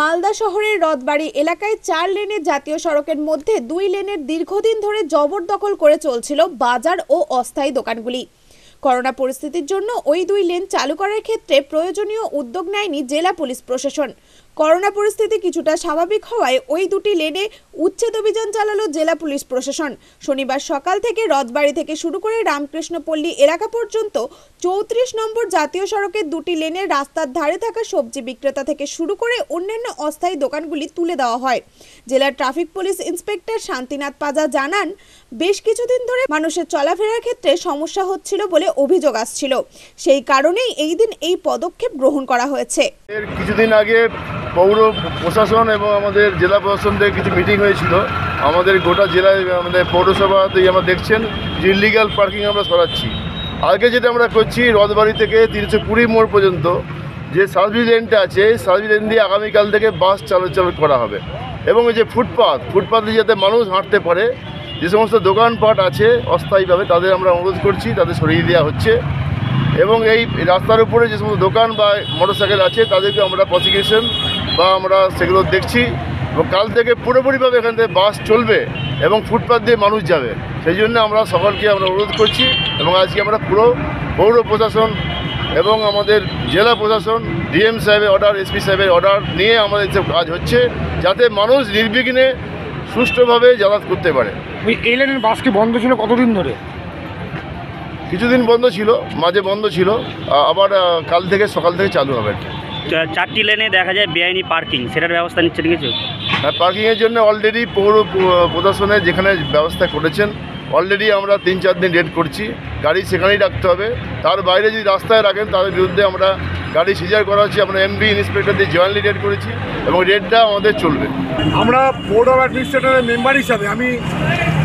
মালদা শহরের রথবাড়ি এলাকায় চার লেনের জাতীয় সড়কের মধ্যে দুই লেনের দীর্ঘদিন ধরে জবরদখল করে চলছিল বাজার ও অস্থায়ী দোকানগুলি। করোনা পরিস্থিতির জন্য ওই দুই লেন চালু করার ক্ষেত্রে প্রয়োজনীয় উদ্যোগ নেয়নি জেলা পুলিশ প্রশাসন। করোনা পরিস্থিতি কিছুটা স্বাভাবিক হওয়ায় ওই দুটি লেনে উচ্ছেদ অভিযান চালালো জেলা পুলিশ প্রশাসন। শনিবার সকাল থেকে রথবাড়ি থেকে শুরু করে রামকৃষ্ণপল্লী এলাকা পর্যন্ত চৌত্রিশ নম্বর জাতীয় সড়কের দুটি লেনের রাস্তার ধারে থাকা সবজি বিক্রেতা থেকে শুরু করে অন্যান্য অস্থায়ী দোকানগুলি তুলে দেওয়া হয়। জেলার traffic police inspector Shantinath Paja জানান, বেশ কিছুদিন ধরে মানুষের চলাফেরার ক্ষেত্রে সমস্যা হচ্ছিল বলে অভিযোগ আসছিল। সেই কারণেই এই দিন এই পদক্ষেপ গ্রহণ করা হয়েছে। কিছুদিন আগে পৌর প্রশাসন এবং আমাদের জেলা প্রশাসন থেকে কিছু মিটিং হয়েছিল। আমাদের গোটা জেলায়, আমাদের পৌরসভাতেই আমরা দেখছেন যে ইলিগাল পার্কিং আমরা সরাচ্ছি। আগে যেটা আমরা করছি, রথবাড়ি থেকে তিনশো কুড়ি মোড় পর্যন্ত যে সার্ভিস লেনটা আছে সার্ভিস লেন দিয়ে আগামীকাল থেকে বাস চলাচল করা হবে। এবং এই যে ফুটপাথ ফুটপাথে যাতে মানুষ হাঁটতে পারে, যে সমস্ত দোকানপাট আছে, অস্থায়ীভাবে তাদের আমরা অনুরোধ করছি, তাদের সরিয়ে দেওয়া হচ্ছে। এবং এই রাস্তার উপরে যে সমস্ত দোকান বা মোটরসাইকেল আছে, তাদেরকে আমরা প্রসিকিউশন বা আমরা সেগুলো দেখছি এবং কাল থেকে পুরোপুরিভাবে এখান থেকে বাস চলবে এবং ফুটপাথ দিয়ে মানুষ যাবে। সেই জন্য আমরা সকলকে আমরা অনুরোধ করছি এবং আজকে আমরা পুরো পৌর প্রশাসন এবং আমাদের জেলা প্রশাসন ডিএম সাহেবের অর্ডার এসপি সাহেবের অর্ডার নিয়ে আমাদের যে কাজ হচ্ছে যাতে মানুষ নির্বিঘ্নে সুষ্ঠুভাবে যাতায়াত করতে পারে। এই লাইনের বাস কি বন্ধ ছিল কতদিন ধরে? কিছুদিন বন্ধ ছিল মাঝে বন্ধ ছিল আবার কাল থেকে সকাল থেকে চালু হবে। চারটি লেনে দেখা যায় বেআইনি পার্কিং সেটার ব্যবস্থা নিচ্ছেন কিছু? হ্যাঁ পার্কিংয়ের জন্য অলরেডি পৌর প্রশাসনে যেখানে ব্যবস্থা করেছেন অলরেডি আমরা তিন চার দিন রেড করছি গাড়ি সেখানেই রাখতে হবে। তার বাইরে যদি রাস্তায় রাখেন তাদের বিরুদ্ধে আমরা গাড়ি সিজার করা হচ্ছে আমরা এমবি ইন্সপেক্টর দিয়ে জয়েন্টলি রেড করেছি এবং রেডটা আমাদের চলবে। আমরা বোর্ড অফ অ্যাডমিনিস্ট্রেটরের মেম্বার হিসাবে আমি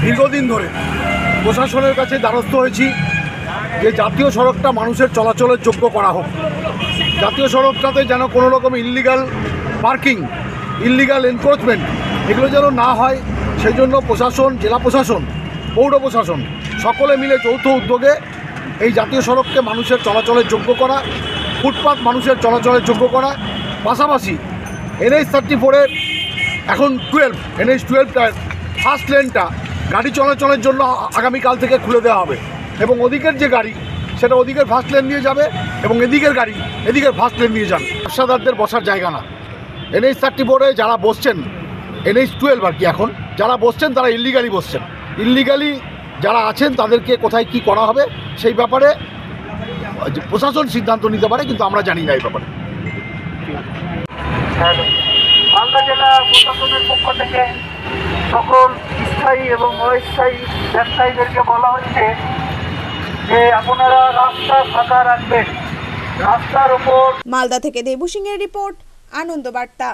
দীর্ঘদিন ধরে প্রশাসনের কাছে দ্বারস্থ হয়েছি যে জাতীয় সড়কটা মানুষের চলাচলের যোগ্য করা হোক। জাতীয় সড়কটাতে যেন কোনো রকম ইল্লিগাল পার্কিং ইল্লিগাল এনক্রোচমেন্ট এগুলো যেন না হয় সেই জন্য প্রশাসন, জেলা প্রশাসন, পৌর প্রশাসন সকলে মিলে যৌথ উদ্যোগে এই জাতীয় সড়ককে মানুষের চলাচলের যোগ্য করা, ফুটপাত মানুষের চলাচলের যোগ্য করা, পাশাপাশি এনএইচ থার্টি ফোরের এখন টুয়েলভ এনএইচ টুয়েলভটার ফার্স্ট লেনটা গাড়ি চলাচলের জন্য আগামীকাল থেকে খুলে দেওয়া হবে এবং ওদিকের যে গাড়ি সেটা ওদিকের ফার্স্ট লেন দিয়ে যাবে এবং এদিকের গাড়ি, এদিকের ফার্স্ট লেন দিয়ে যাবে। ব্যবসাদারদের বসার জায়গা না। এনএইচ থার্টি ফোরে যারা বসছেন এনএইচ টুয়েলভ আর কি এখন, যারা বসছেন তারা ইল্লিগালি বসছেন। ইল্লিগালি যারা আছেন, তাদেরকে কোথায় কি করা হবে সেই ব্যাপারে প্রশাসন সিদ্ধান্ত নিতে পারে, কিন্তু আমরা জানি না এই ব্যাপারে। মালদা প্রশাসনের পক্ষ থেকে সকল স্থায়ী এবং অস্থায়ী ব্যবসায়ীদেরকে বলা হচ্ছে যে আপনারা রাস্তা ফাঁকা রাখবেন। রাস্তার উপর মালদা থেকে দেবু সিং এর রিপোর্ট, আনন্দ বার্তা।